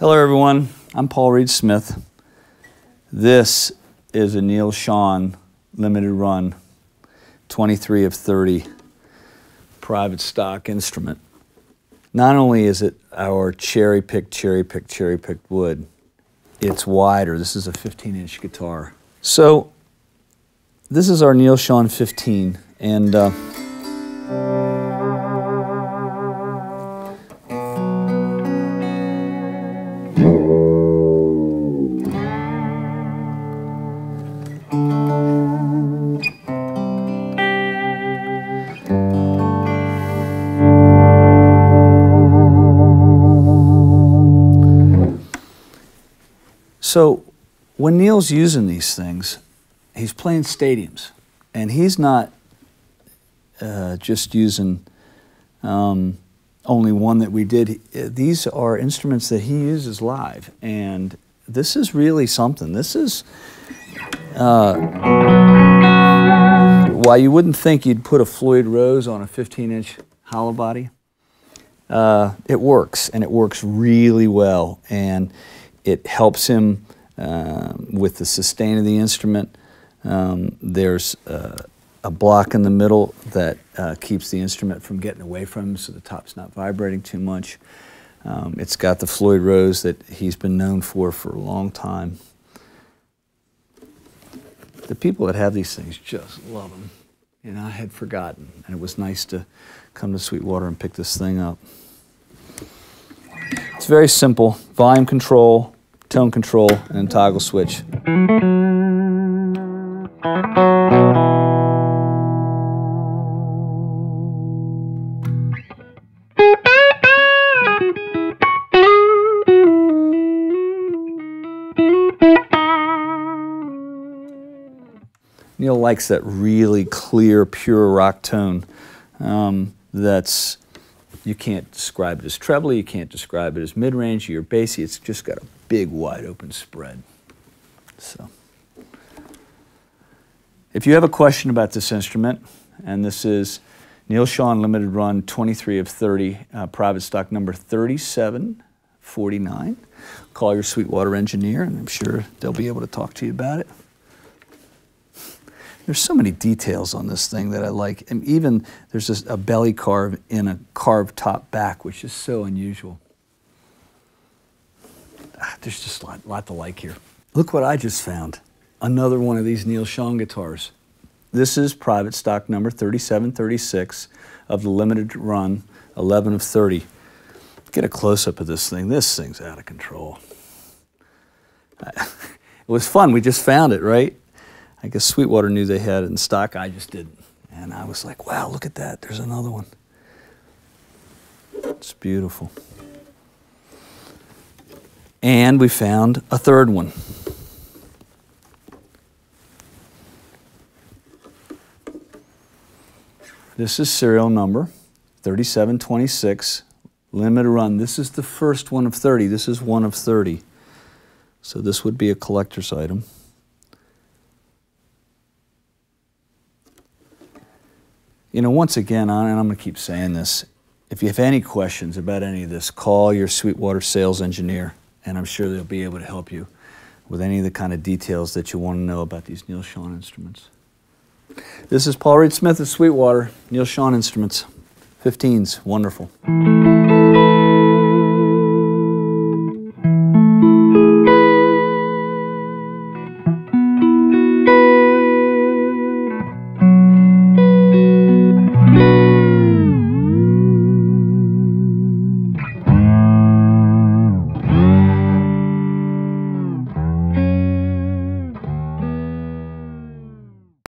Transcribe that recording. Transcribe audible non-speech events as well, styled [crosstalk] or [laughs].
Hello, everyone. I'm Paul Reed Smith. This is a Neal Schon limited run, 23 of 30 private stock instrument. Not only is it our cherry picked, cherry picked, cherry picked wood, it's wider. This is a 15 inch guitar. So, this is our Neal Schon 15, and uh, So when Neal's using these things, he's playing stadiums, and he's not uh, just using um, only one that we did. These are instruments that he uses live, and this is really something. This is uh, why you wouldn't think you'd put a Floyd Rose on a 15-inch hollow body. Uh, it works, and it works really well, and it helps him uh, with the sustain of the instrument. Um, there's uh, a block in the middle that uh, keeps the instrument from getting away from him so the top's not vibrating too much. Um, it's got the Floyd Rose that he's been known for for a long time. The people that have these things just love them. And I had forgotten, and it was nice to come to Sweetwater and pick this thing up. It's very simple. Volume control, tone control, and toggle switch. Neal likes that really clear, pure rock tone. Um, that's you can't describe it as treble, you can't describe it as mid-range or bassy. It's just got a big, wide open spread. So, if you have a question about this instrument, and this is Neal Schon Limited Run 23 of 30, uh, private stock number 3749, call your Sweetwater engineer, and I'm sure they'll be able to talk to you about it. There's so many details on this thing that I like. And even there's a belly carve in a carved top back, which is so unusual. Ah, there's just a lot, lot to like here. Look what I just found. Another one of these Neal Schon guitars. This is private stock number 3736 of the limited run 11 of 30. Get a close-up of this thing. This thing's out of control. [laughs] it was fun. We just found it, right? I guess Sweetwater knew they had it in stock. I just didn't. And I was like, wow, look at that. There's another one. It's beautiful. And we found a third one. This is serial number 3726, limited run. This is the first one of 30. This is one of 30. So this would be a collector's item. You know, once again, and I'm going to keep saying this, if you have any questions about any of this, call your Sweetwater sales engineer, and I'm sure they'll be able to help you with any of the kind of details that you want to know about these Neal Schon instruments. This is Paul Reed Smith of Sweetwater, Neal Schon Instruments, 15s, wonderful.